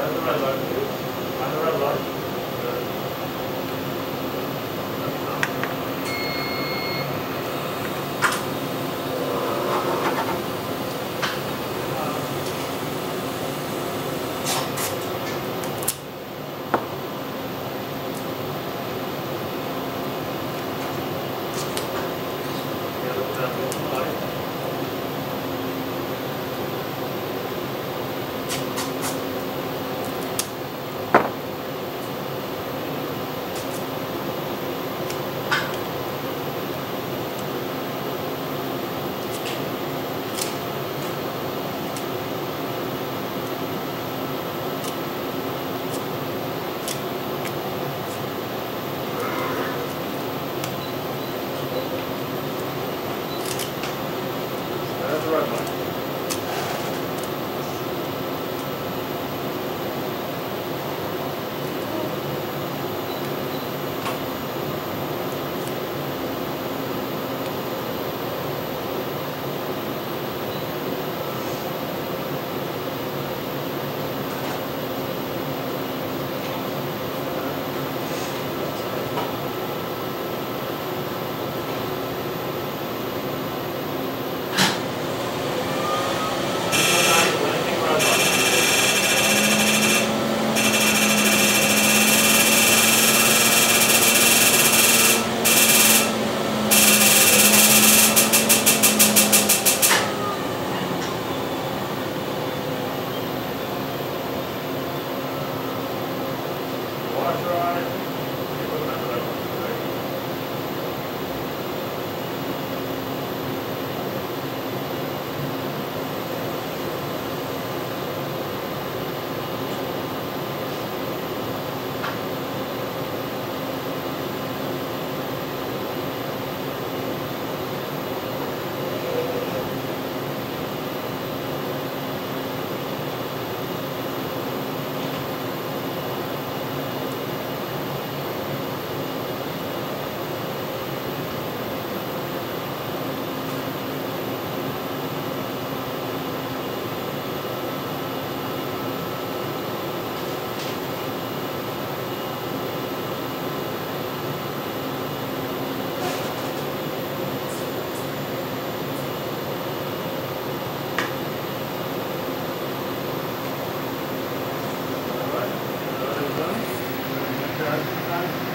Gracias. That's the right one. water on it. Bye.